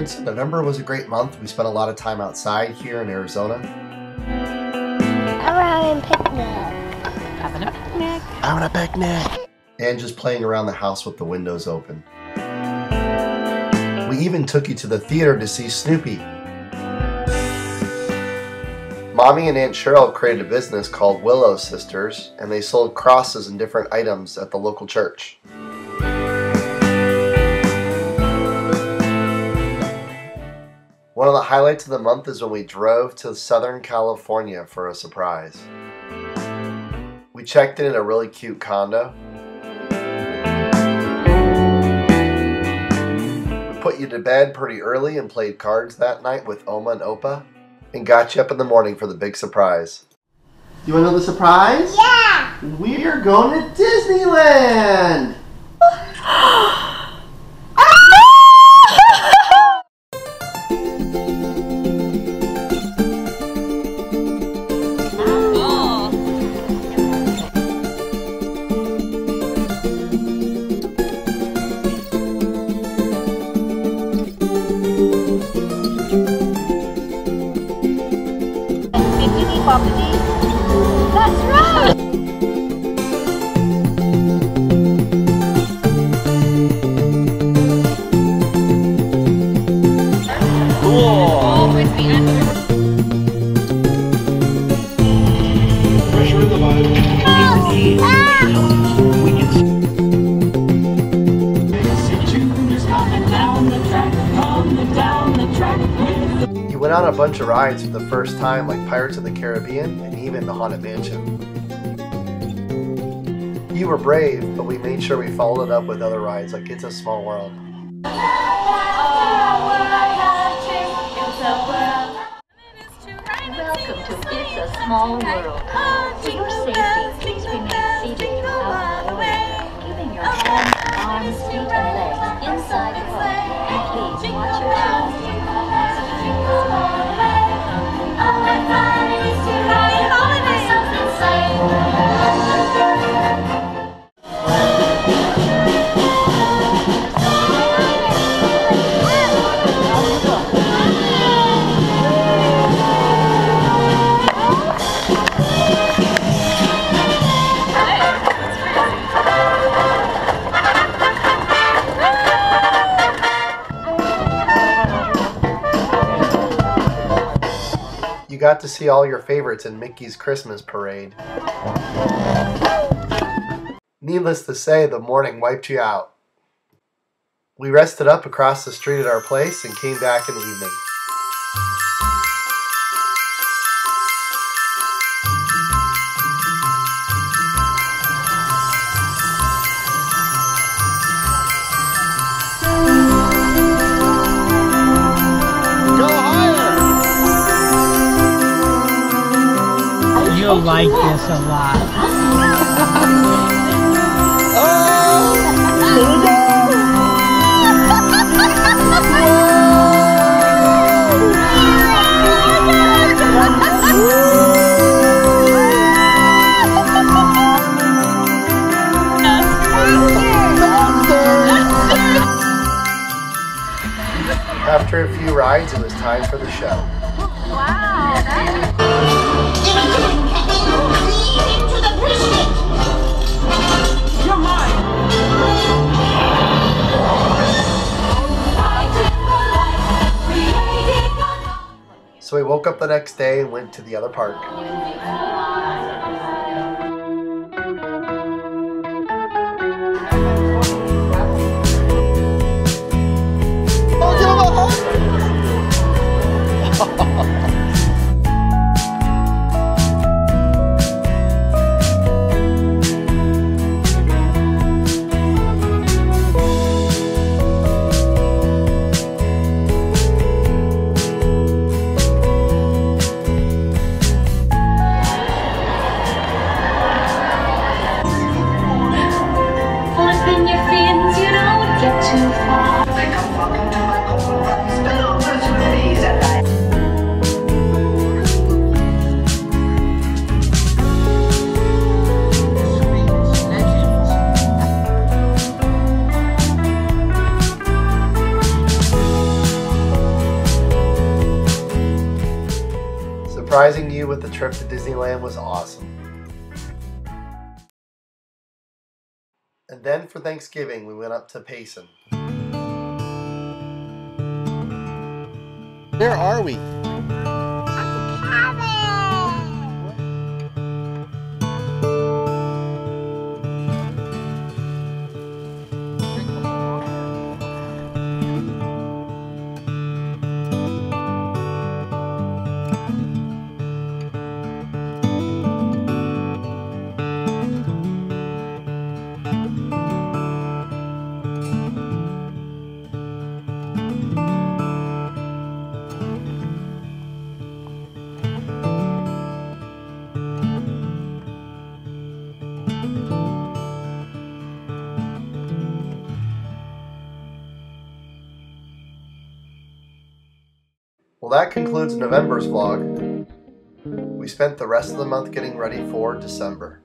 Camryn's. November was a great month. We spent a lot of time outside here in Arizona. Around picnic. Having a picnic. Having a picnic. And just playing around the house with the windows open. We even took you to the theater to see Snoopy. Mommy and Aunt Cheryl created a business called Willow Sisters, and they sold crosses and different items at the local church. One of the highlights of the month is when we drove to Southern California for a surprise. We checked in at a really cute condo. We put you to bed pretty early and played cards that night with Oma and Opa and got you up in the morning for the big surprise. You want to know the surprise? Yeah. We are going to Disneyland! You went on a bunch of rides for the first time, like Pirates of the Caribbean and even the Haunted Mansion. You were brave, but we made sure we followed it up with other rides like It's a Small World. Welcome to It's a Small World. Your safety, You got to see all your favorites in Mickey's Christmas parade. Needless to say, the morning wiped you out. We rested up across the street at our place and came back in the evening. You'll like this a lot. After a few rides, it was time for the show. So we woke up the next day and went to the other park. Surprising you with the trip to Disneyland was awesome. And then for Thanksgiving, we went up to Payson. Where are we? Well, that concludes November's vlog. We spent the rest of the month getting ready for December.